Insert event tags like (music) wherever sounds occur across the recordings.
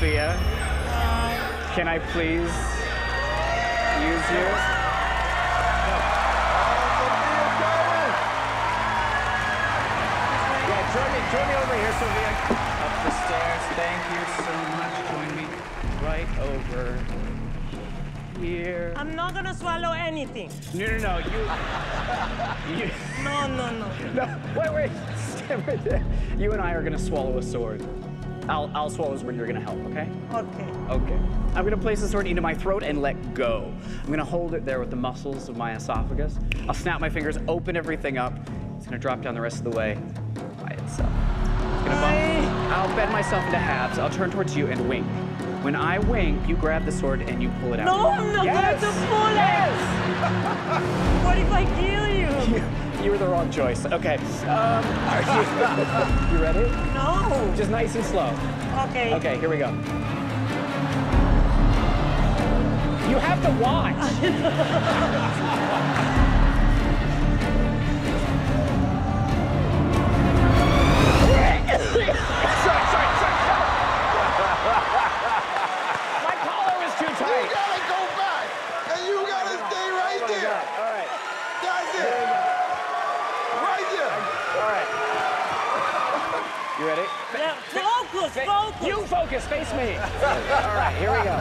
Sofia. Can I please use you? Yeah, join me, join me over here, Sofia. Up the stairs. Thank you so much. Join me right over here. I'm not gonna swallow anything. No, no, no. You. (laughs) you No, no, no. no, wait, wait. (laughs) Stand right there. You and I are gonna swallow a sword. I'll, I'll swallow a sword. You're gonna help, okay? Okay. Okay. I'm gonna place the sword into my throat and let go. I'm gonna hold it there with the muscles of my esophagus. I'll snap my fingers, open everything up. It's gonna drop down the rest of the way by itself. It's gonna bump. I'll bend myself into halves. I'll turn towards you and wink. When I wink, you grab the sword and you pull it out. No, I'm not Yes! going to pull it. Yes. (laughs) What if I kill you? (laughs) You, were the wrong choice. Okay. Um, (laughs) are you, (laughs) you ready? No. Just nice and slow. Okay. Okay, here we go. You have to watch (laughs) sorry, sorry. My collar was too You tight. gotta go back, and you gotta stay right Oh my there. God. All right. That's There it. we go. Right there. All right. You ready? Yeah, focus, Fa- focus. Face me. (laughs) All right, here we go.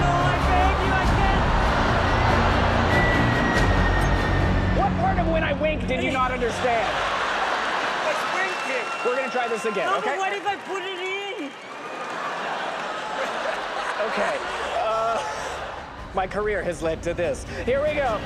No, I beg you, I can't. What part of when I wink did you not understand? Let's winking. We're gonna try this again, No, okay? but what if I put it in? Okay. Uh, my career has led to this. Here we go.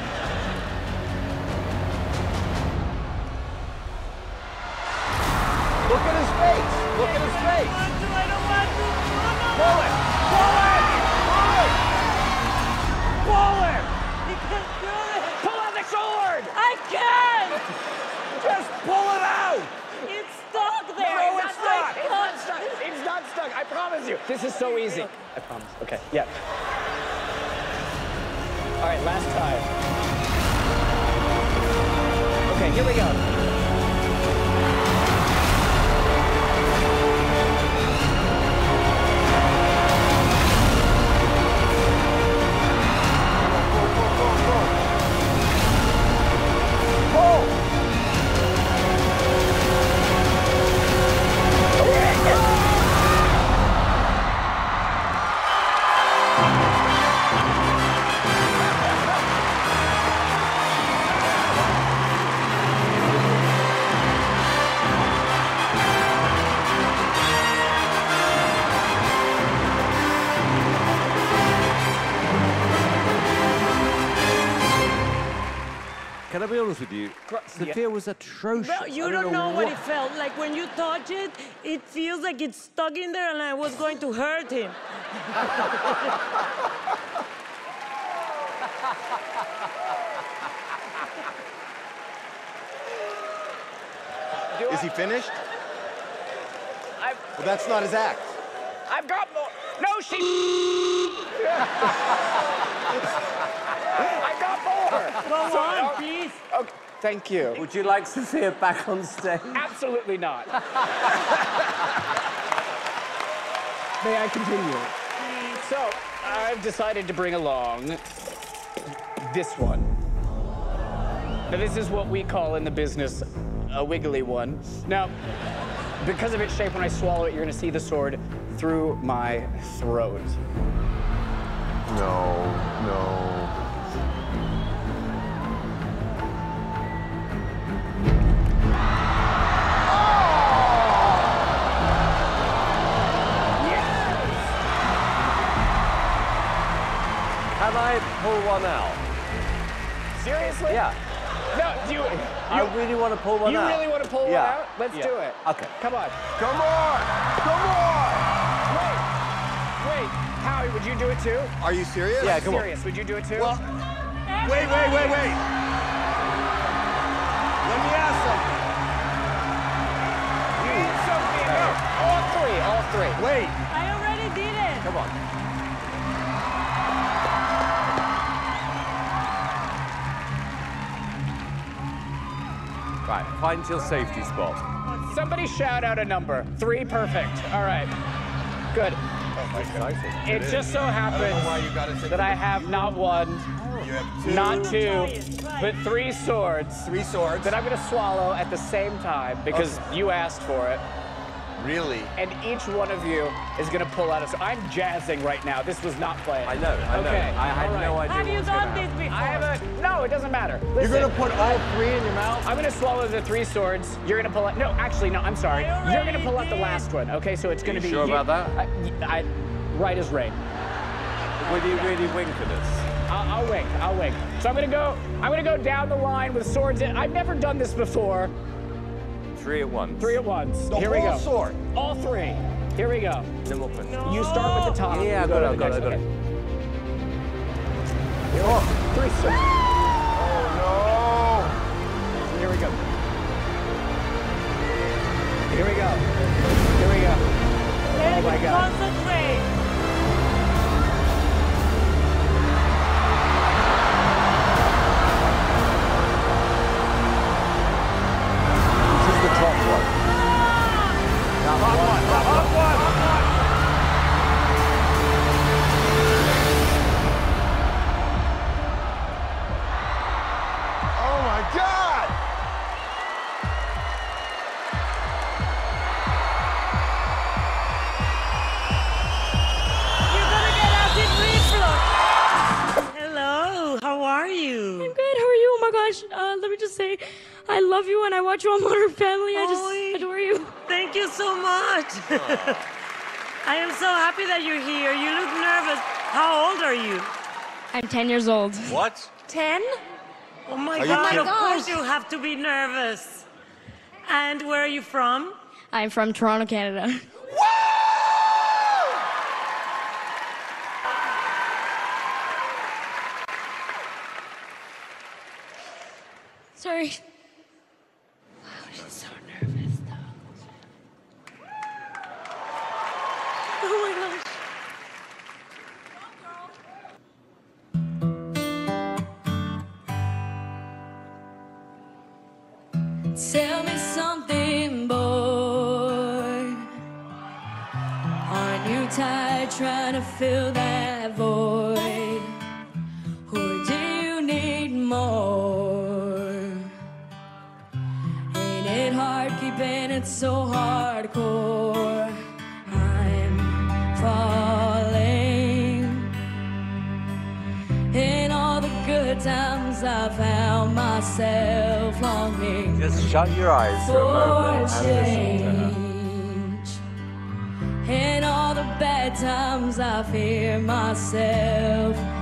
Can I be honest with you? Gr- Sofia was atrocious. Well, you I don't, know, what what it felt like. When you touch it, it feels like it's stuck in there and I was going to hurt him. Is he finished? I've, Well, that's not his act. I've got more. No, she. (laughs) I got more. Go So- on, uh, oh, please. Okay. Thank you. Would you like to see Sofia back on stage? Absolutely not. (laughs) May I continue? So, I've decided to bring along this one. Now, this is what we call in the business a wiggly one. Now, because of its shape, when I swallow it, you're gonna see the sword through my throat. No, no. Pull one out? Seriously? Yeah. No, do you, I really want to pull one you out. You really want to pull one Yeah. out? Let's Yeah. do it. Okay. Come on. Come on. Come on. Wait. Wait. Howie, would you do it too? Are you serious? Yeah, come on. Serious. Would you do it too? Well, wait, wait, wait, wait. Let me ask something. you need something. No. All three. All three. Wait. I already did it. Come on. Right, find your safety spot. Somebody shout out a number. Three, perfect. All right. Good. It just so happens why you gotta say that I have not one, You have two, not two, Try it, try but three swords three swords. that I'm going to swallow at the same time because you asked for it. Really? And each one of you is going to pull out a sword. I'm jazzing right now. This was not planned. I know, I know. Okay, I had all right. no idea Have you done this before? I have a. No, it doesn't matter. You're gonna put all three in your mouth? I'm gonna swallow the three swords. You're gonna pull out. No, actually, no. I'm sorry. You're gonna already pull out the last one. Okay, so it's gonna you be. sure about that? I, I, right as rain. Will you really wink at us? I'll, I'll wink. I'll wink. So I'm gonna go. I'm gonna go down the line with swords. In. I've never done this before. Three at once. Three at once. The Here we go. sword. All three. Here we go. Then we'll put- You start with the top. Yeah, you I go got to it, I the got it, I got it. Oh, three swords. Oh Here we go. Here we go. Here we go. Oh my God. You and I on Modern Family. I just Oy. adore you. Thank you so much. (laughs) I am so happy that you're here. You look nervous. How old are you? I'm 10 years old. What? 10? Oh my Are God, kidding? of course you have to be nervous. And where are you from? I'm from Toronto, Canada. Sorry. Tired trying to fill that void? Or do you need more? Ain't it hard keeping it so hardcore? I'm falling. In all the good times, I found myself longing Just shut your eyes for a moment and listen to her. Times, I fear myself.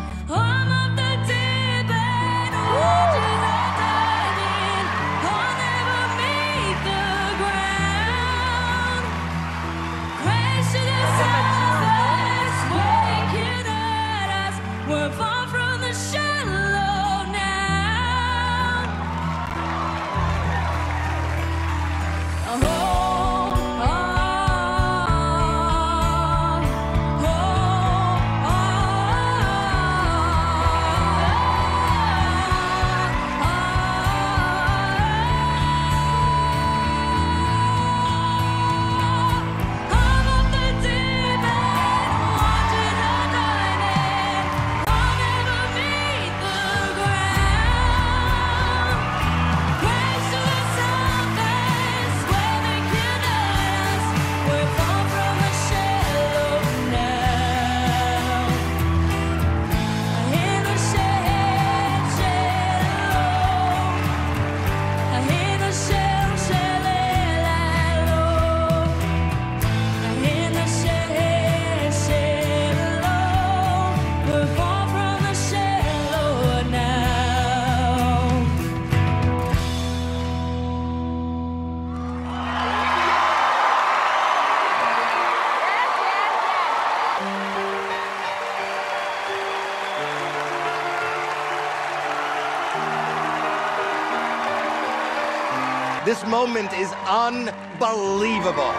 This moment is unbelievable.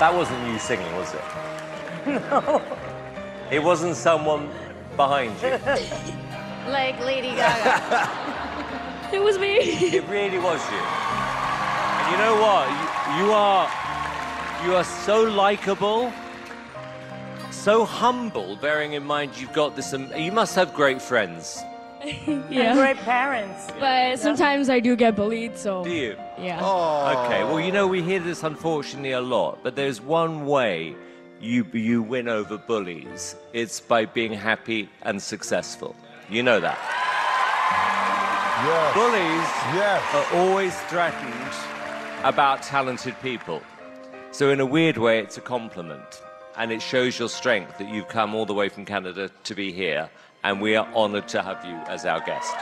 That wasn't you singing, was it? No. It wasn't someone behind you. (laughs) Like Lady Gaga. (laughs) It was me. It really was you. And you know what? You, you are you are so likable, so humble. Bearing in mind you've got this, you must have great friends. (laughs) And great parents. But sometimes I do get bullied, so. Do you? Yeah. Oh. Okay. Well, you know we hear this unfortunately a lot, but there's one way you you win over bullies. It's by being happy and successful. You know that. Yes. Bullies Yes. are always threatened about talented people. So, in a weird way, it's a compliment. And it shows your strength that you've come all the way from Canada to be here. And we are honored to have you as our guest.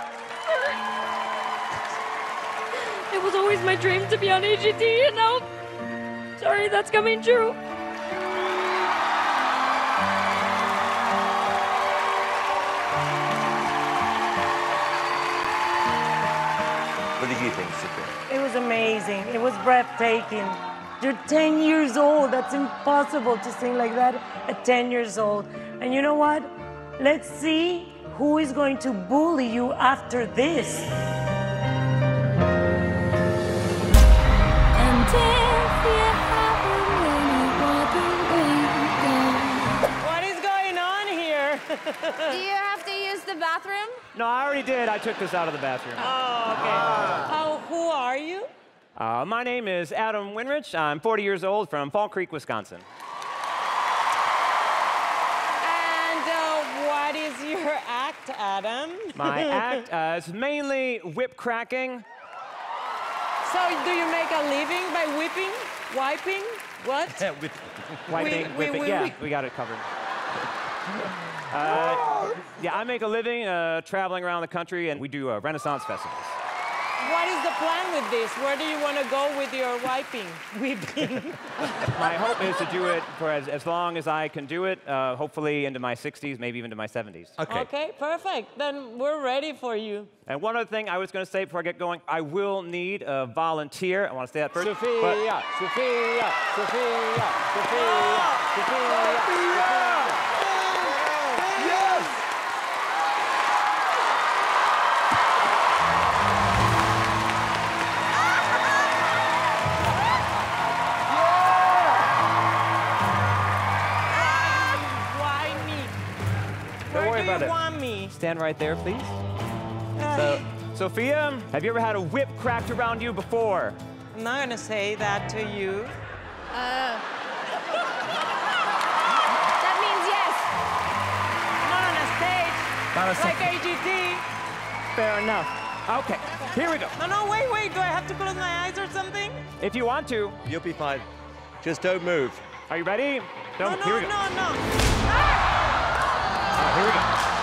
It was always my dream to be on AGT, you know? Sorry, that's coming true. What did you think, Sofia? It was amazing. It was breathtaking. You're 10 years old. That's impossible to sing like that at 10 years old. And you know what? Let's see who is going to bully you after this. And if you haven't What is going on here? (laughs) Do you have to use the bathroom? No, I already did. I took this out of the bathroom. Oh, okay. How, who are you? Uh, my name is Adam Winrich. I'm 40 years old from Fall Creek, Wisconsin. And uh, what is your act, Adam? My (laughs) act uh, is mainly whip cracking. So, do you make a living by whipping, wiping? What? (laughs) Wiping, we- whipping. we- yeah, we- we got it covered. (laughs) Uh, yeah, I make a living uh, traveling around the country, and we do uh, Renaissance festivals. What is the plan with this? Where do you want to go with your wiping, (laughs) whipping? My hope is to do it for as, as long as I can do it, uh, hopefully into my 60s, maybe even to my 70s. okay, Okay, perfect. Then we're ready for you. And one other thing I was going to say before I get going, I will need a volunteer. I want to say that first. but- Sofia, Sofia, Sofia, Sofia, Sofia. Yes. Don't Where about you it. want me? Stand right there, please. So, Sofia, have you ever had a whip cracked around you before? I'm not gonna say that to you. Uh, that means yes. Not on a stage. Not a like AGT. Fair enough. Okay, here we go. No, no, wait, wait. Do I have to close my eyes or something? If you want to, You'll be fine. Just don't move. are you ready? Don't- no, here we go. no, no. Here we go.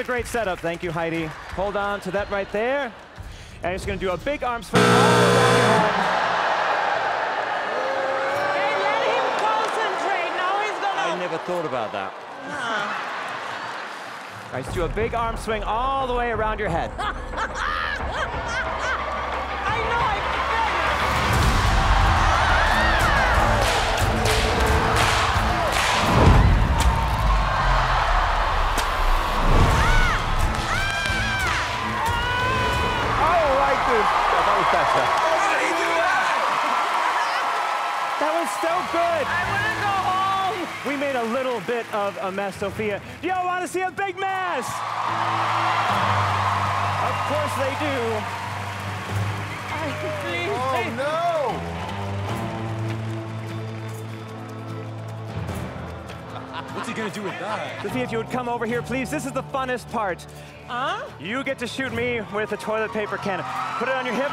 A great setup. Thank you, Heidi. Hold on to that right there. And it's going to do a big arm swing all around your head. Hey, let him concentrate. Now he's gonna. I never thought about that. All right, let's do a big arm swing all the way around your head. (laughs) a mess, Sofia. Do y'all want to see a big mess? Of course they do. Please. Oh no. What's he gonna do with that? Sofia, if you would come over here, please. This is the funnest part. Huh? You get to shoot me with a toilet paper cannon. Put it on your hip.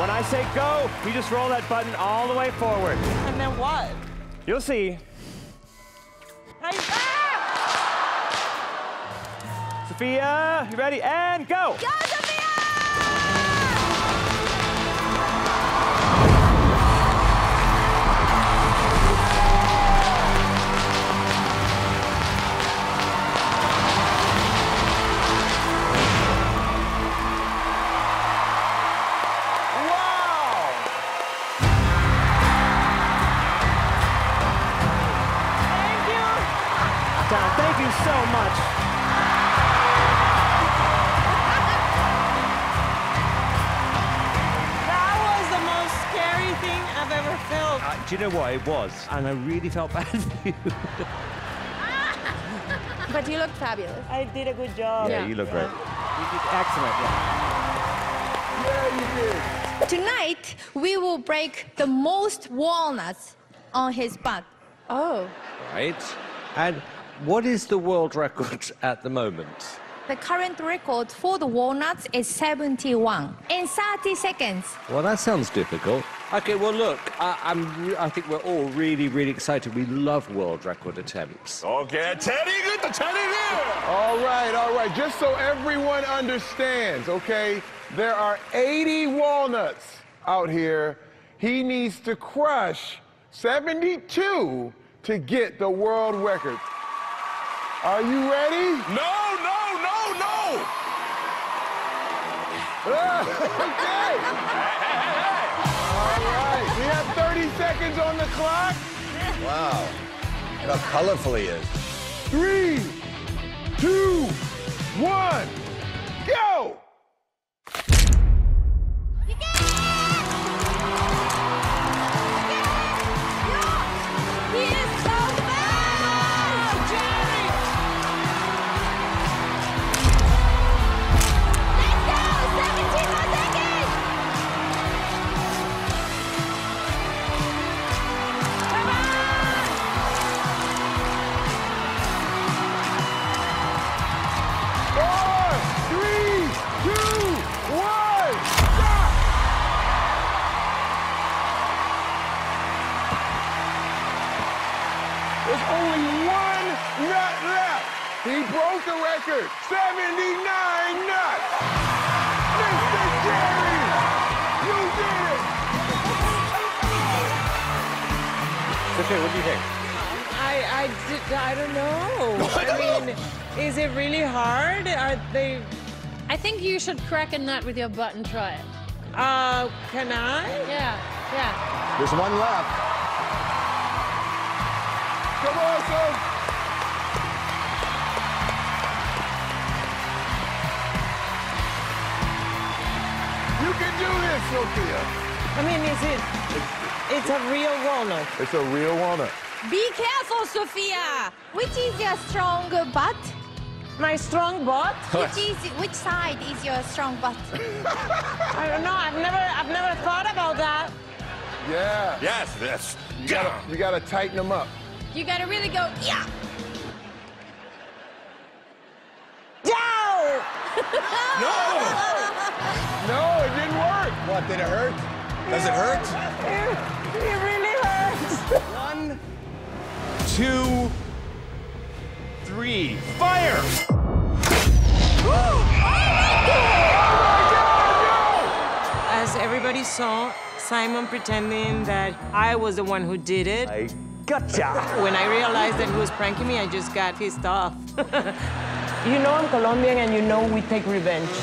When I say go, you just roll that button all the way forward. And then what? You'll see. Sofia, you ready? And go! Go, do you know what it was? And I really felt (laughs) bad for you. But you look fabulous. I did a good job. Yeah, you look great. You did excellent. Yeah. Yeah, you did. Tonight, we will break the most walnuts on his butt. Oh. Right. And what is the world record at the moment? The current record for the walnuts is 71 in 30 seconds. Well, that sounds difficult. Okay, well, look, I, I'm, I think we're all really, really excited. We love world record attempts. Okay, Teddy, get the Teddy there. All right, all right. Just so everyone understands, okay, there are 80 walnuts out here. He needs to crush 72 to get the world record. Are you ready? No, no, no, no. (laughs) okay. Seconds on the clock. Wow. Look how colorful he is. Three, two, one, go! Crack a nut with your butt and try it. uh, can I? Yeah, yeah. There's one left. Come on, son. You can do this, Sofia. I mean, is it, it's a real walnut. It's a real walnut. Be careful, Sofia! Which is your strong butt? My strong butt? Which is which side is your strong butt? (laughs) I don't know. I've never, I've never thought about that. Yeah. Yes, yes. You gotta, you gotta tighten them up. You gotta really go, yeah! Yo! (laughs) No, it didn't work. What, did it hurt? Does it hurt? It, it really hurts. One, two, three, fire! As everybody saw, Simon pretending that I was the one who did it. I gotcha! When I realized that he was pranking me, I just got pissed off. (laughs) you know I'm Colombian and you know we take revenge. (laughs)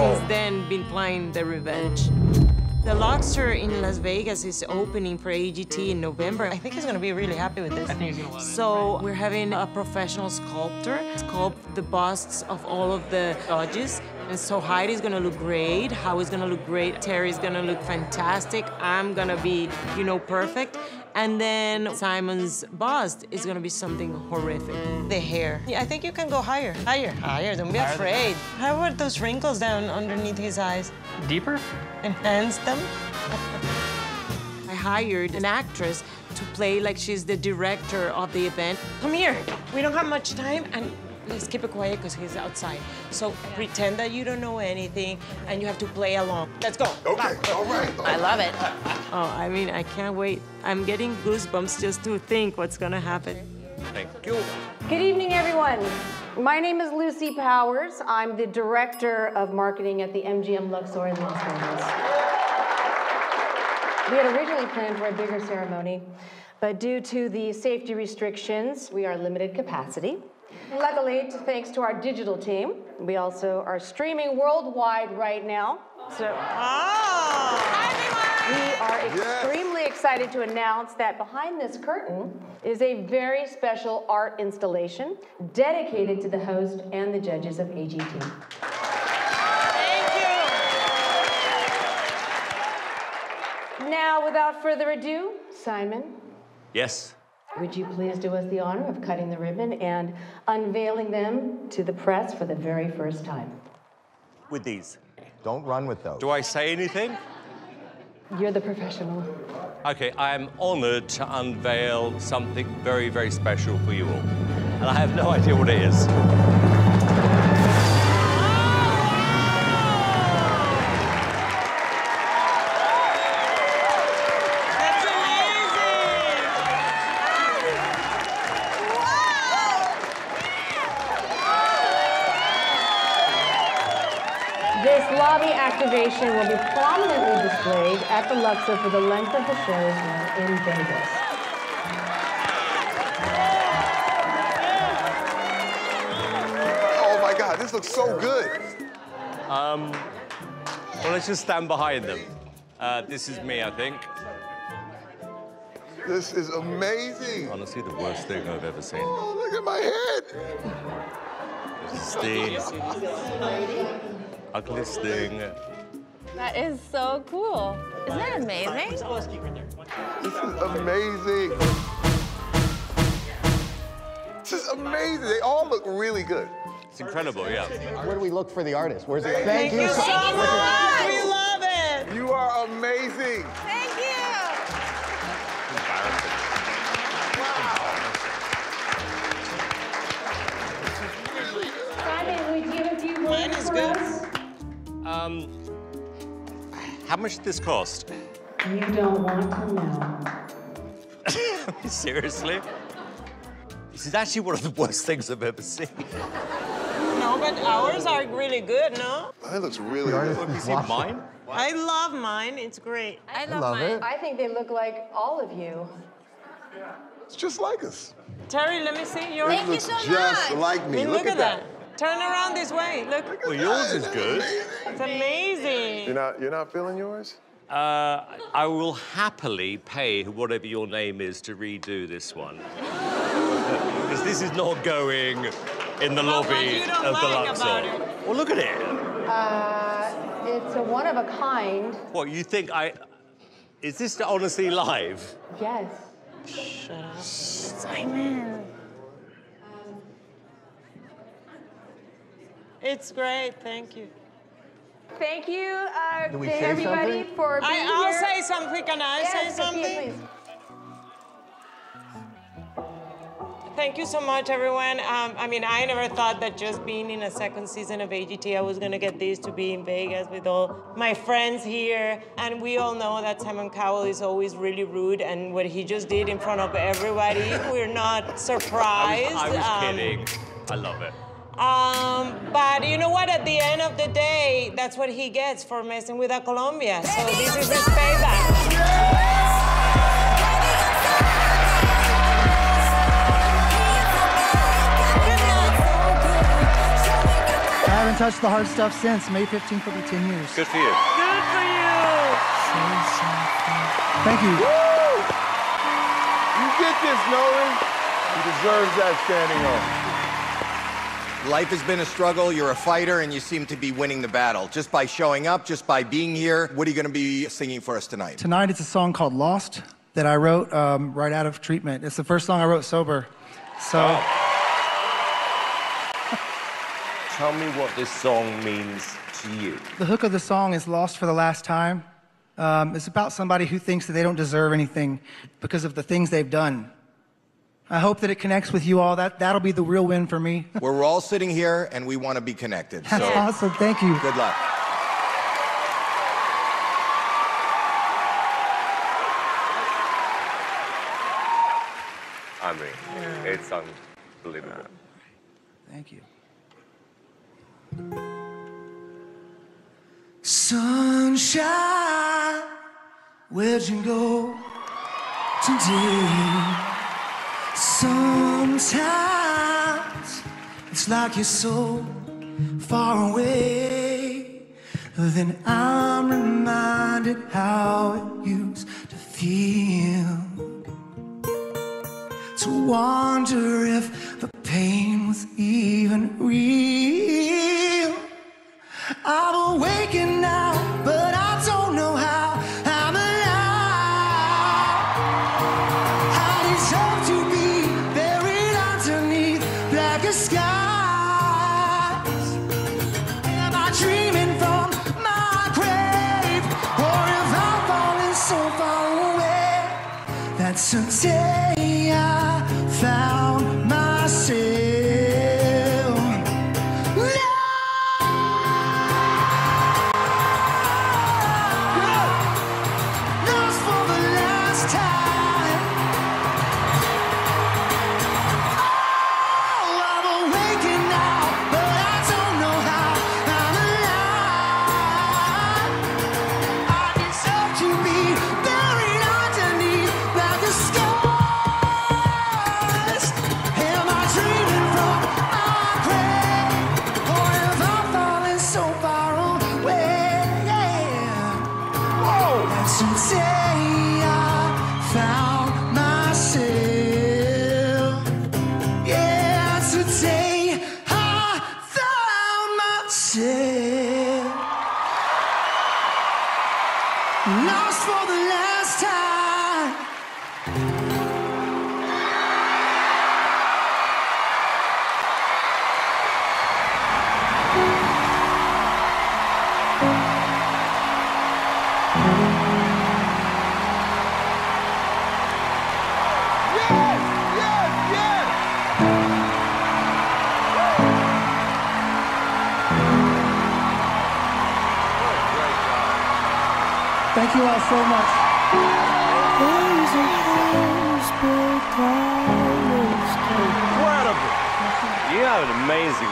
Since then, been playing the revenge. The Luxor in Las Vegas is opening for AGT in November. I think he's gonna be really happy with this. I think he's gonna love it. So we're having a professional sculptor sculpt the busts of all of the judges. And so Heidi's gonna look great, Howie's gonna look great, Terry's gonna look fantastic, I'm gonna be, you know, perfect. And then Simon's bust is gonna be something horrific. The hair. Yeah, I think you can go higher. Higher, higher, don't be afraid. How about those wrinkles down underneath his eyes? Deeper? Enhance them? (laughs) I hired an actress to play like she's the director of the event. Come here. We don't have much time and let's keep it quiet because he's outside. So pretend that you don't know anything and you have to play along. Let's go. Okay, all right. I love it. Oh, I mean, I can't wait. I'm getting goosebumps just to think what's gonna happen. Thank you. Good evening, everyone. My name is Lucy Powers. I'm the Director of Marketing at the MGM Luxor in Las Vegas. We had originally planned for a bigger ceremony, but due to the safety restrictions, we are limited capacity. Luckily, thanks to our digital team, we also are streaming worldwide right now. So, we are extremely excited to announce that behind this curtain is a very special art installation dedicated to the host and the judges of AGT. Thank you. Now, without further ado, Simon, Yes. Would you please do us the honor of cutting the ribbon and unveiling them to the press for the very first time? With these. Don't run with those. Do I say anything? You're the professional. Okay, I am honored to unveil something very, very special for you all. And I have no idea what it is. At the Luxor for the length of the show's run in Vegas. Oh my God, this looks so good. Um, well, let's just stand behind them. Uh, this is me, I think. This is amazing. Honestly, the worst thing I've ever seen. Oh, look at my head. Sting. Ugliest thing. That is so cool. Isn't that amazing? This is amazing. This is amazing. They all look really good. It's incredible, yeah. Where do we look for the artist? Where's the Thank you so much. We love it. You are amazing. Thank you. Simon, would you have a for us? Um, how much did this cost? You don't want to know. (laughs) Seriously? This is actually one of the worst things I've ever seen. No, but ours are really good, no? That looks really good. is You see mine? I love mine. It's great. I love love mine. it. I think they look like all of you. It's just like us. Terry, let me see yours. This looks just like I me. mean, Look, at that. Turn around this way. Look. Well, yours is good. It's amazing. You're not, you're not feeling yours? Uh, I will happily pay whatever your name is to redo this one. (laughs) Because this is not going in the But what lobby you don't of the like Luxor. about it? Well, look at it. Uh, it's a one of a kind. What, you think I... Is this honestly live? Yes. Shut up. Simon. It's great. Thank you. Thank you uh, to everybody something? for being I, I'll here. say something. Can I yes, say something? please. Thank you so much, everyone. Um, I mean, I never thought that just being in a second season of AGT, I was gonna get this to be in Vegas with all my friends here. And we all know that Simon Cowell is always really rude, and what he just did in front of everybody, we're not I surprised. was, I was Um, kidding. I love it. Um, but you know what? At the end of the day, that's what he gets for messing with a Colombia. So this is his payback. I haven't touched the hard stuff since. May 15th will be 10 years. Good for you. Good for you. Thank you. You get this, Nolan. He deserves that standing on. Life has been a struggle. You're a fighter, and you seem to be winning the battle. Just by showing up, just by being here, what are you going to be singing for us tonight? Tonight it's a song called Lost that I wrote um, right out of treatment. It's the first song I wrote sober. So Tell me what this song means to you. the hook of the song is Lost for the Last Time. Um, it's about somebody who thinks that they don't deserve anything because of the things they've done. I hope that it connects with you all. That, that'll be the real win for me. (laughs) We're all sitting here, and we want to be connected. That's so awesome. Thank you. good luck. I mean, it's un- believe me. Thank you. Sunshine, where'd you go today? Sometimes it's like you're so far away. Then I'm reminded how it used to feel to wonder if the pain was even real.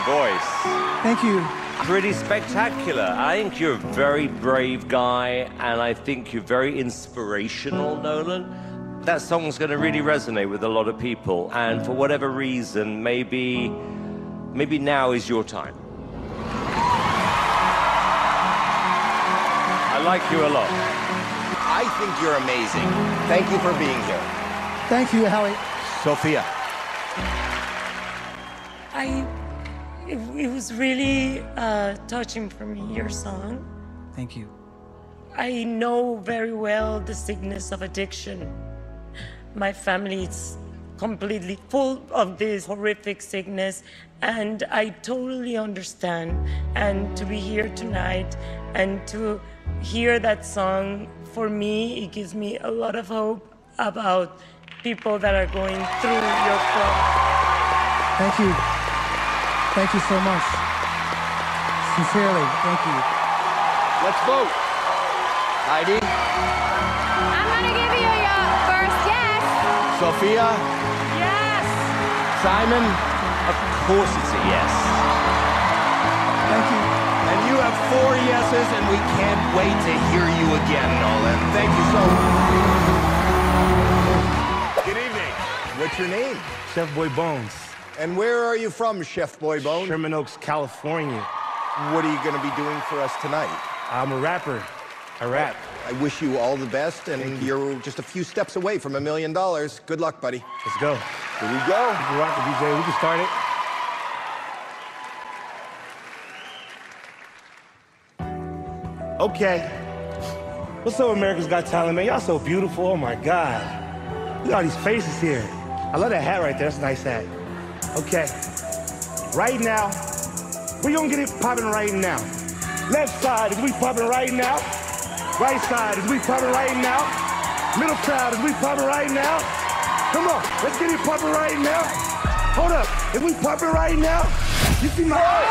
Voice. Thank you. Pretty spectacular. I think you're a very brave guy, and I think you're very inspirational, Nolan. That song's going to really resonate with a lot of people, and for whatever reason, maybe, maybe now is your time. I like you a lot. I think you're amazing. Thank you for being here. Thank you, Howie. Sofia. I, it, it was really uh, touching for me, your song. Thank you. I know very well the sickness of addiction. My family is completely full of this horrific sickness, and I totally understand. And to be here tonight and to hear that song, for me, it gives me a lot of hope about people that are going through your problem. Thank you. Thank you so much. Sincerely, thank you. Let's vote. Heidi, I'm gonna give you your first yes. Sofia, Yes! Simon. Of course it's a yes. Thank you. And you have four yeses, and we can't wait to hear you again, Nolan. Thank you so much. Good evening. What's your name? Chef Boy Bones. And where are you from, Chef Boy Bone? Sherman Oaks, California. What are you going to be doing for us tonight? I'm a rapper. I rap. I wish you all the best, and you're just a few steps away from a million dollars. Good luck, buddy. Let's go. Here we go. Can rock the DJ. We can start it. Okay. What's up, America's Got Talent, man? Y'all so beautiful. Oh my God. Look at all these faces here. I love that hat right there. That's a nice hat. Okay. Right now, we gonna get it popping right now. Left side is we popping right now. Right side is we popping right now. Middle crowd is we popping right now. Come on, let's get it popping right now. Hold up, if we popping right now, you see my eyes.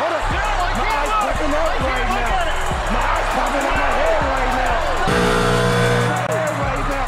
Hold up, my eyes popping out right now. My eyes popping out my head right now. My right now.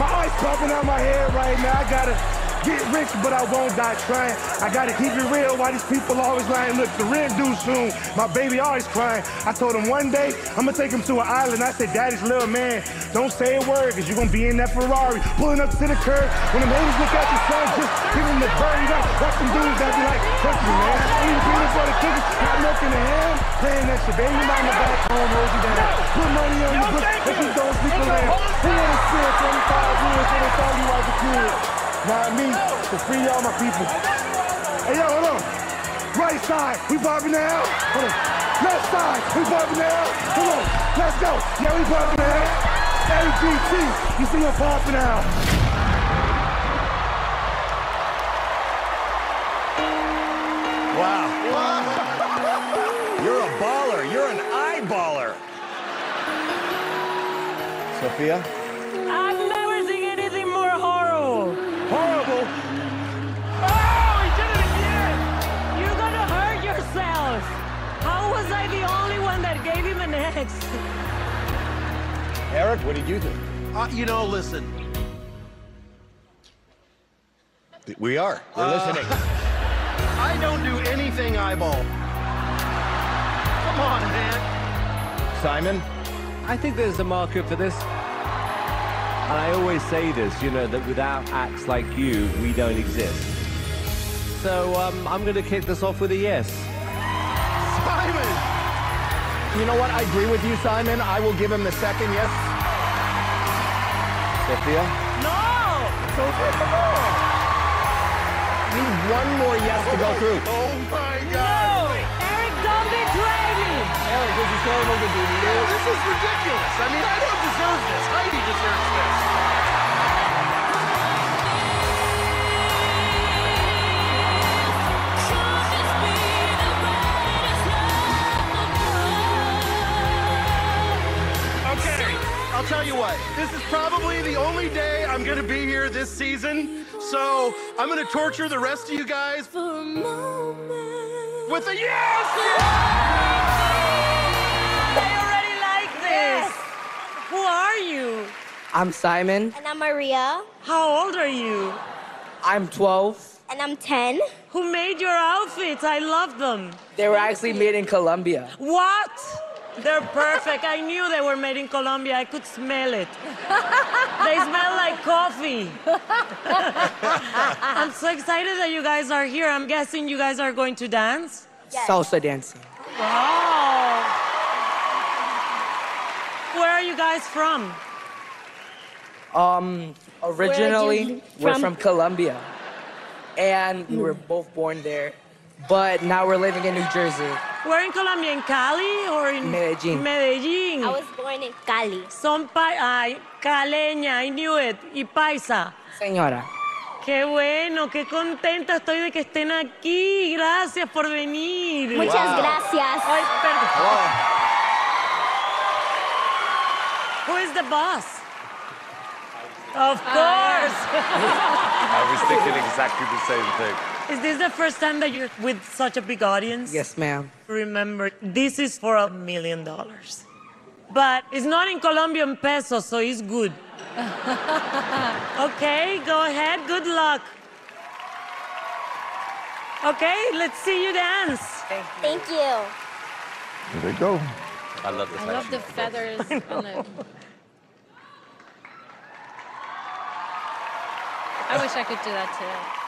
My eyes popping out my head right now. I gotta, Get rich, but I won't die trying. I gotta keep it real. Why these people always lying? Look, the rent due soon. My baby always crying. I told him one day I'm gonna take him to an island. I said, Daddy's little man, don't say a word, cause you gonna be in that Ferrari, pulling up to the curb. When the haters look at your son, just give him the bird. Gotta watch some dudes that be like, trust me, man. Eating peanut butter cookies, not milk in the hand, Playing that shit, baby mama back home, hold you down. Put money on your book, but you don't sleep around. Who wanna spend 25 years when they thought you was a kid? Not me, to free all my people. Hey, yo, hold on. Right side, we popping now. Hold on. Left side, we popping now. Come on, let's go. Yeah, we popping now. AGT, you see us popping out. Wow. (laughs) You're a baller. You're an eyeballer. Sofia? Gave him an X? Eric, what did you think? Uh, you know, listen. We are. We're Uh, listening. (laughs) I don't do anything eyeball. Come on, man. Simon? I think there's a market for this. And I always say this, you know, that without acts like you, we don't exist. So um, I'm going to kick this off with a yes. Simon! You know what? I agree with you, Simon. I will give him the second yes. Sofia? No! Sofia, come on. Need one more yes to go oh, through. Oh my God! No! Eric, don't betray me! Eric, this is terrible to do to you. Yeah, this is ridiculous. I mean, I don't deserve this. Heidi deserves this. I'll tell you what. This is probably the only day I'm gonna be here this season. So I'm gonna torture the rest of you guys with a yes! I already like this. Who are you? I'm Simon. And I'm Maria. How old are you? I'm 12. And I'm 10. Who made your outfits? I love them. They were actually made in Colombia. What? They're perfect. I knew they were made in Colombia. I could smell it. they smell like coffee. (laughs) I'm so excited that you guys are here. I'm guessing you guys are going to dance. Salsa dancing. Wow. Where are you guys from? Um, originally, you we're from? from Colombia. And we were both born there. But now we're living in New Jersey. Where in Colombia? In Cali or in Medellin. Medellin. I was born in Cali. Son pa ay, caleña, I knew it. Y paisa. Señora. Qué bueno, qué contenta estoy de que estén aquí. Gracias por venir. Muchas gracias. Ay, perdón. Who is the boss? Of course. (laughs) I was thinking exactly the same thing. Is this the first time that you're with such a big audience? Yes, ma'am. Remember, this is for a million dollars. But it's not in Colombian pesos, so it's good. (laughs) okay, go ahead. Good luck. Okay, let's see you dance. Thank you. Here they go. I love the I love the feathers (laughs) on the. I wish I could do that too.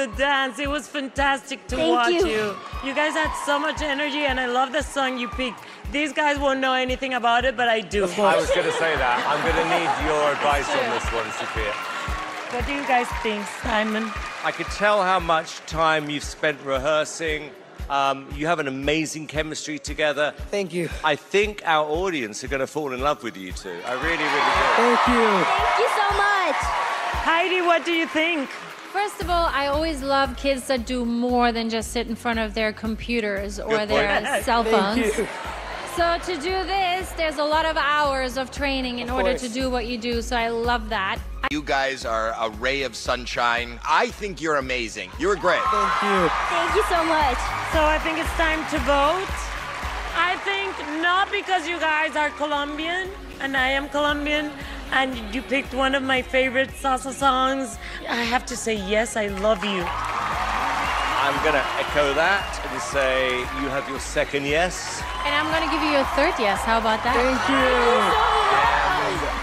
The dance. It was fantastic to Thank watch you. you. You guys had so much energy, and I love the song you picked. These guys won't know anything about it, but I do. I was going to say that. I'm going to need your advice on this one, Sofia. What do you guys think, Simon? I could tell how much time you've spent rehearsing. Um, you have an amazing chemistry together. Thank you. I think our audience are going to fall in love with you two. I really, really do. Thank you. Thank you so much. Heidi, what do you think? First of all, I always love kids that do more than just sit in front of their computers or their point. cell Thank phones. you. So to do this, there's a lot of hours of training in Of order course. to do what you do. So I love that. You guys are a ray of sunshine. I think you're amazing. You're great. Thank you. Thank you so much. So I think it's time to vote. I think not because you guys are Colombian and I am Colombian and you picked one of my favorite salsa songs. I have to say yes, I love you. I'm going to echo that and say you have your second yes. And I'm going to give you a third yes. How about that? Thank you.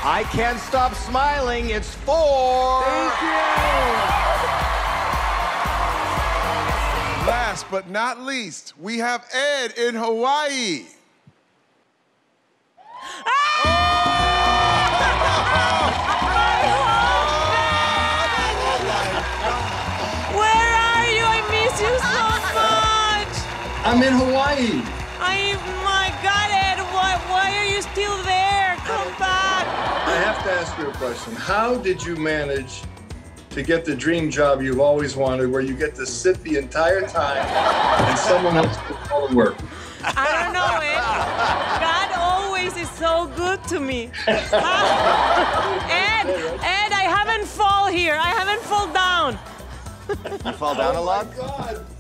I can't stop smiling. It's four. Thank you. Last but not least, we have Ed in Hawaii. Where I'm in Hawaii. I, my God, Ed, why, why are you still there? Come back. I have to ask you a question. How did you manage to get the dream job you've always wanted where you get to sit the entire time and someone else does all the work? I don't know, Ed. God always is so good to me. (laughs) Ed, Ed, I haven't fall here. I haven't fall down. You fall down a lot? Oh, God.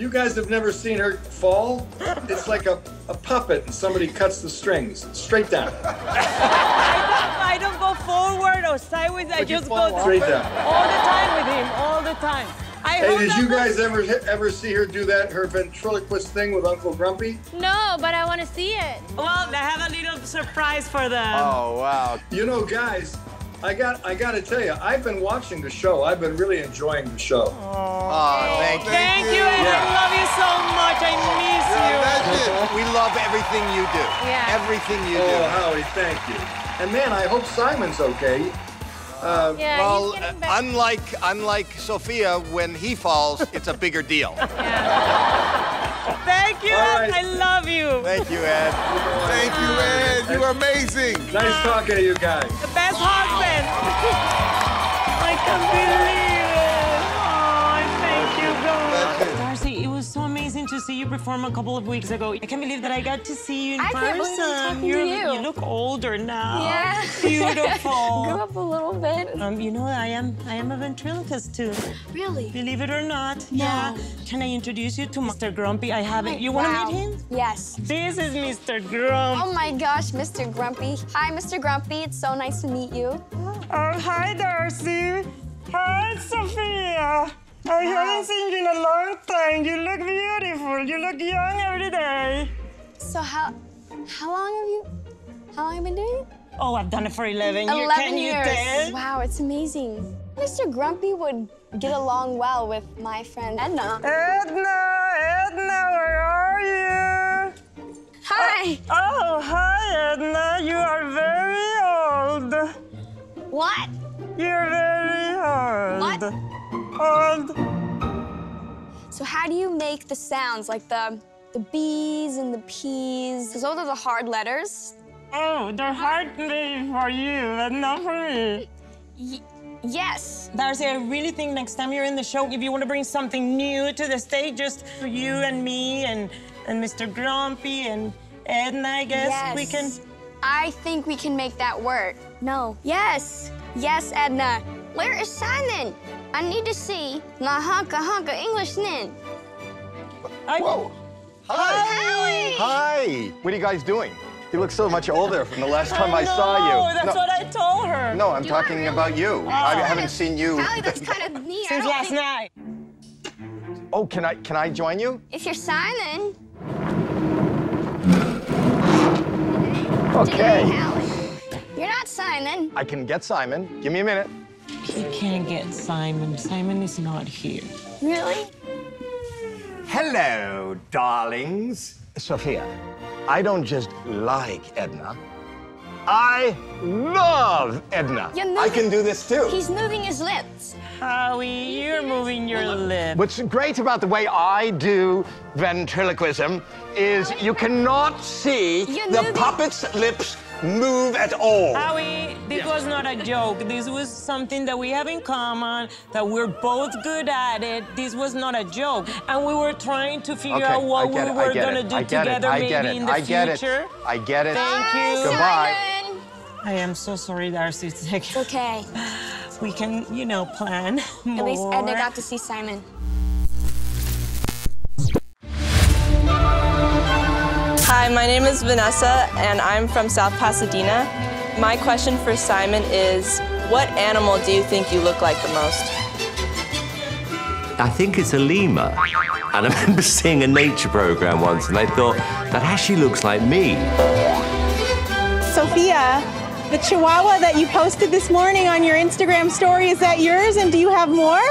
You guys have never seen her fall? It's like a, a puppet and somebody cuts the strings straight down. (laughs) I don't I don't go forward or sideways. I But you just go. Straight down. all the time with him, all the time. I Hey, did that you was- guys ever ever see her do that, her ventriloquist thing with Uncle Grumpy? No, but I want to see it. Well, I have a little surprise for them. Oh, wow. You know, guys, I got I got to tell you, I've been watching the show. I've been really enjoying the show. Oh, thank you. Thank you, and I love you so much. I miss you. We love everything you do. Yeah. Everything you do. oh. Howie, thank you. And man, I hope Simon's okay. Uh, well, uh, unlike unlike Sofia, when he falls, it's a bigger deal. (laughs) Thank you, All Ed. right. I love you. Thank you, Ed. Thank you, Ed. You're amazing. Nice talking to you guys. The best husband. To see you perform a couple of weeks ago. I can't believe that I got to see you in I person. can't believe I'm talking to You're- you. You look older now. Yeah. (laughs) Beautiful. (laughs) Grew up a little bit. Um, you know, I am I am a ventriloquist too. Really? Believe it or not. No. Yeah. Can I introduce you to Mr. Grumpy? I haven't. You want to Wow. meet him? Yes. This is Mr. Grumpy. Oh my gosh, Mr. Grumpy. Hi, Mr. Grumpy. It's so nice to meet you. Oh, hi, Darcy. Hi, Sofia. I haven't seen you in a long time. You look beautiful. You look young every day. So how how long have you how long have you been doing it? Oh, I've done it for 11 years. 11 Can years. tell? Wow, it's amazing. Mr. Grumpy would get along well with my friend Edna. Edna, Edna, where are you? Hi. Oh, oh hi, Edna. You are very old. What? You're very old. What? Old. So how do you make the sounds like the the B's and the P's? Because those are the hard letters. Oh, they're hard for you, but not for me. Y- yes. Darcy, I really think next time you're in the show, if you want to bring something new to the stage, just for you and me and, and Mr. Grumpy and Edna, I guess yes. we can. I think we can make that work. No. Yes. Yes, Edna. Where is Simon? I need to see na hunka hunka English nin. Whoa. Hi. Hi. What are you guys doing? You look so much older from the last time I, saw know, you. That's no, what I told her. no, I'm talking about you. Oh. I haven't seen you. Hallie, (laughs) that's kind of neat. Since last think- night. Oh, can I can I join you? If you're Simon. Okay. You're not Simon. I can get Simon. Give me a minute. He can't get Simon. Simon is not here. Really? Hello, darlings. Sofia, I don't just like Edna. I love Edna. You're I can do this too. He's moving his lips. Howie, you're moving your lips. What's great about the way I do ventriloquism is you cannot see You're the moving- puppet's lips move at all. Howie, this was not a joke. This was something that we have in common, that we're both good at it. This was not a joke. And we were trying to figure Okay, out what we it, were going to it, do I get it, together I maybe get it, in the I get it, future. I get it. Thank you. Goodbye. I am so sorry, Darcy. It's like, okay. (laughs) We can, you know, plan more. At least Edna got to see Simon. Hi, my name is Vanessa, and I'm from South Pasadena. My question for Simon is What animal do you think you look like the most? I think it's a lemur. And I remember (laughs) seeing a nature program once, and I thought, that actually looks like me. Sofia, the chihuahua that you posted this morning on your Instagram story, is that yours? And do you have more?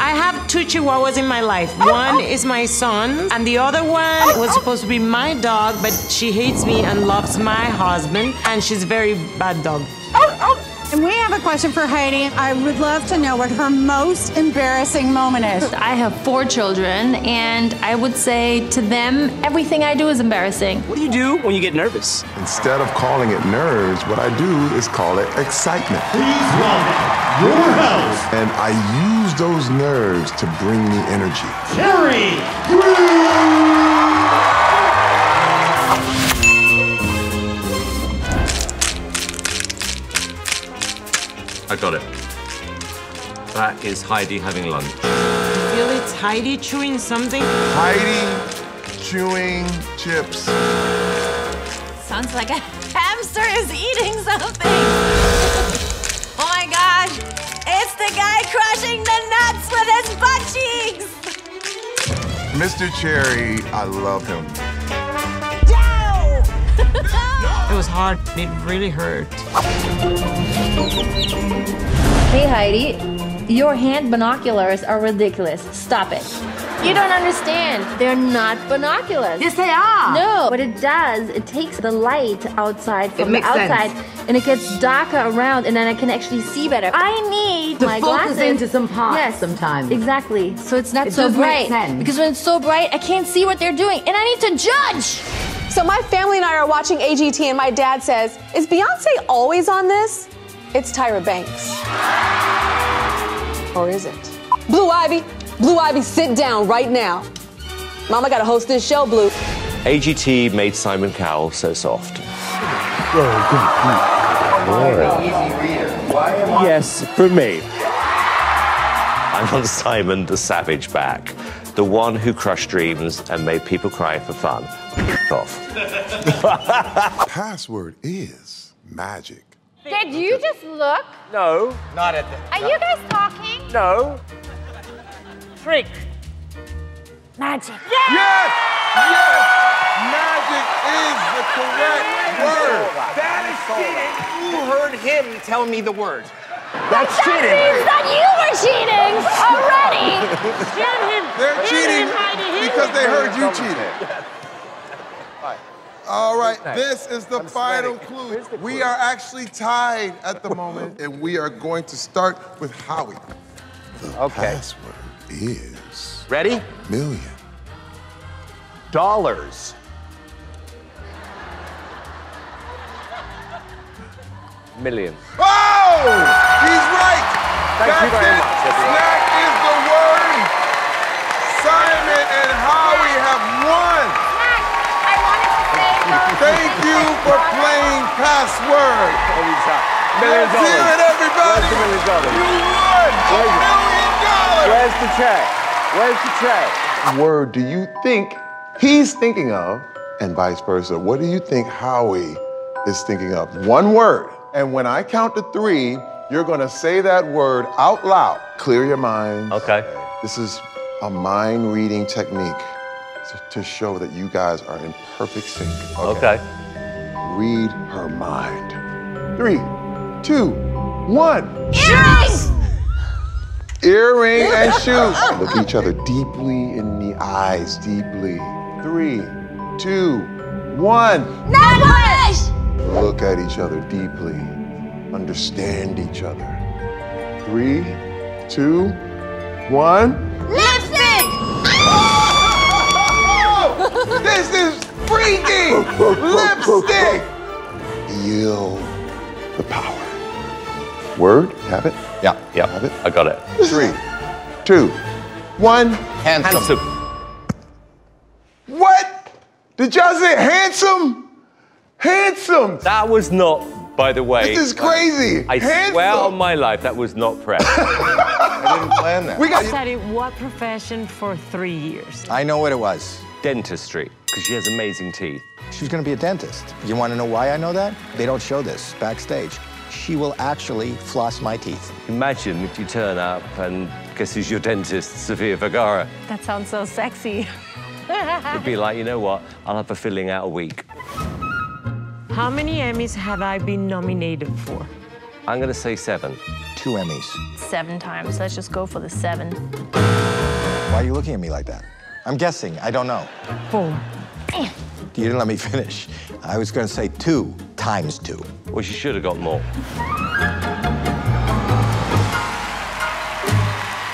I have two chihuahuas in my life. Oh, one oh. is my son, and the other one oh, was supposed to be my dog, but she hates me and loves my husband, and she's a very bad dog. And we have a question for Heidi. I would love to know what her most embarrassing moment is. I have four children, and I would say to them, everything I do is embarrassing. What do you do when you get nervous? Instead of calling it nerves, what I do is call it excitement. Please welcome your host. And I use those nerves to bring me energy. Terry I got it. That is Heidi having lunch. Feel it's Heidi chewing something? Heidi chewing chips. Sounds like a hamster is eating something. (laughs) oh my gosh, it's the guy crushing the nuts with his butt cheeks. Mr. Cherry, I love him. (laughs) It was hard. It really hurt. Hey Heidi, your hand binoculars are ridiculous. Stop it. You don't understand. They're not binoculars. Yes, they are. No, what it does, it takes the light outside from the makes sense. outside and it gets darker around and then I can actually see better. I need To my focus glasses. into some parts yes, sometimes. Exactly. So it's not It so bright. sense. Because when it's so bright, I can't see what they're doing and I need to judge. So my family and I are watching AGT, and my dad says, "Is Beyonce always on this?" It's Tyra Banks. Or is it? Blue Ivy, Blue Ivy, sit down right now. Mama got to host this show, Blue. AGT made Simon Cowell so soft. Yes, for me. I want Simon the Savage back. The one who crushed dreams and made people cry for fun. Off. (laughs) Password is magic. Did you just look? No. Not at the. Are you guys talking? No. Trick. Magic. Yes! Yes! yes! Magic is the correct word. Oh, that is oh, cheating. You heard him tell me the word. That's That means that you were cheating already. (laughs) They're cheating because they heard you cheated. All right, this is the final clue. We are actually tied at the moment, and we are going to start with Howie. The Okay. password is Ready? million. Dollars. Million. Oh! He's right! Thank That's you very it. much, everyone. Snack is the word. Simon and Howie have won. Thank you for playing password. Million Let's hear it, everybody. Where's the million dollars? You won a Where's- million dollars. Where's the check? Where's the check? word do you think he's thinking of, and vice versa? What do you think Howie is thinking of? One word. And when I count to three, you're gonna say that word out loud. Clear your mind. Okay. This is a mind reading technique to- to show that you guys are in perfect sync. Okay. read her mind. Three, two, one. Earrings! Earring and shoes. Look each other deeply in the eyes, deeply. Three, two, one. Necklace! Look at each other deeply. Understand each other. Three, two, one. Lipstick! This is freaky! Lipstick! Feel the power. Word, have it? Yeah. Yeah. Have it? I got it. Three, two, one. Handsome. What? Did y'all say handsome? Handsome. That was not, by the way. This is uh, crazy. I Handsome. swear on my life that was not prep. (laughs) I didn't plan that. We got I Studied what profession for three years? I know what it was. Dentistry, because she has amazing teeth. She was going to be a dentist. You want to know why I know that? They don't show this backstage. She will actually floss my teeth. Imagine if you turn up and guess who's your dentist, Sofia Vergara. That sounds so sexy. (laughs) It'd be like, you know what? I'll have a filling out a week. How many Emmys have I been nominated for? I'm going to say seven. Two Emmys. Seven times. Let's just go for the seven. Why are you looking at me like that? I'm guessing. I don't know. Four. You didn't let me finish. I was going to say two times two. Well, she should have got more.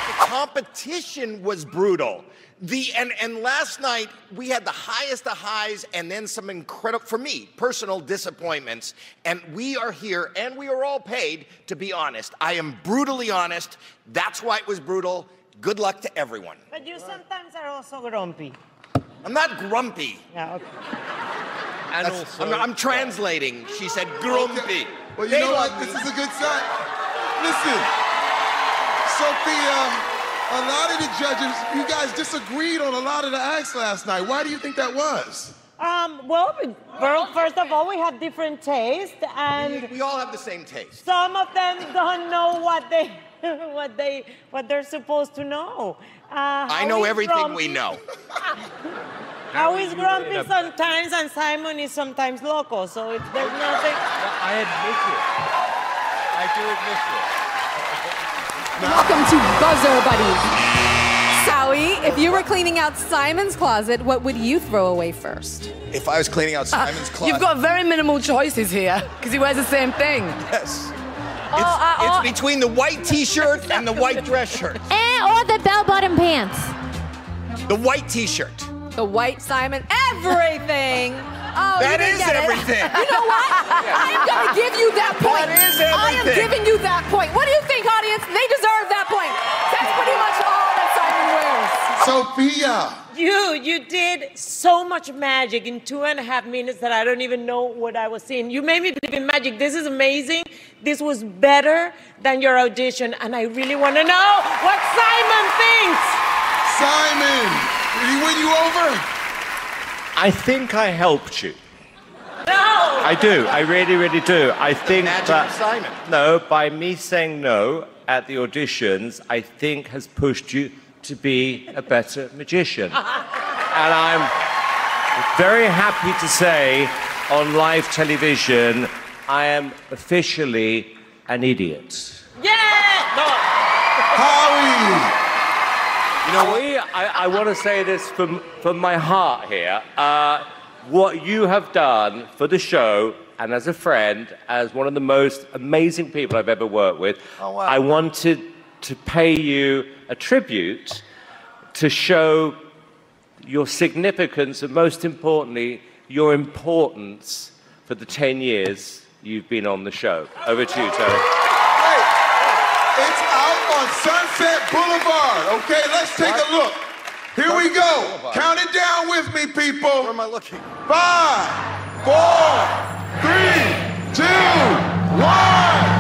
The competition was brutal. The and and last night we had the highest of highs and then some incredible for me personal disappointments. And we are here and we are all paid to be honest. I am brutally honest. That's why it was brutal. Good luck to everyone. But you sometimes are also grumpy. I'm not grumpy. Yeah, okay. And That's- also, I'm, I'm translating. She said grumpy. Well, you They know love what? This is a good sign. Listen, Sofia, a lot of the judges, you guys disagreed on a lot of the acts last night. Why do you think that was? Um, well, well, first of all, we have different tastes, and We all have the same taste. some of them don't know what they, (laughs) what they, what they're supposed to know. Uh, I know is everything we Grumpy- know. (laughs) How is grumpy sometimes, and Simon is sometimes loco. So it's, there's nothing. I admit it. I do admit it. (laughs) Welcome to Buzzer Buddies. Sally, if you were cleaning out Simon's closet, what would you throw away first? If I was cleaning out Simon's closet. You've got very minimal choices here because he wears the same thing. Yes. Oh, It's, uh, it's oh. between the white t-shirt and the white dress shirt. And (laughs) or the bell-bottom pants. The white t-shirt. The white Simon, everything. Oh, you That didn't is get it. everything. You know what? I am going to give you that point. That is I am giving you that point. What do you think, audience? They deserve that point. That's pretty much all that Simon wears. Sofia. You, you did so much magic in two and a half minutes that I don't even know what I was seeing. You made me believe in magic. This is amazing. This was better than your audition, and I really want to know what Simon thinks. Simon, did he win you over? I think I helped you. No. I do. I really, really do. I think Magic that of Simon. no, by me saying no at the auditions, I think has pushed you to be a better magician. and I'm very happy to say on live television, I am officially an idiot. Yeah. No. Howie. You know, we, I, I want to say this from, from my heart here. Uh, what you have done for the show, and as a friend, as one of the most amazing people I've ever worked with, Oh, wow. I wanted to pay you a tribute to show your significance and, most importantly, your importance for the 10 years you've been on the show. Over to you, Terry. Hey, it's out on Sunset Boulevard. Okay, let's take a look. Here we go. Count it down with me, people. Where am I looking? Five, four, three, two, one.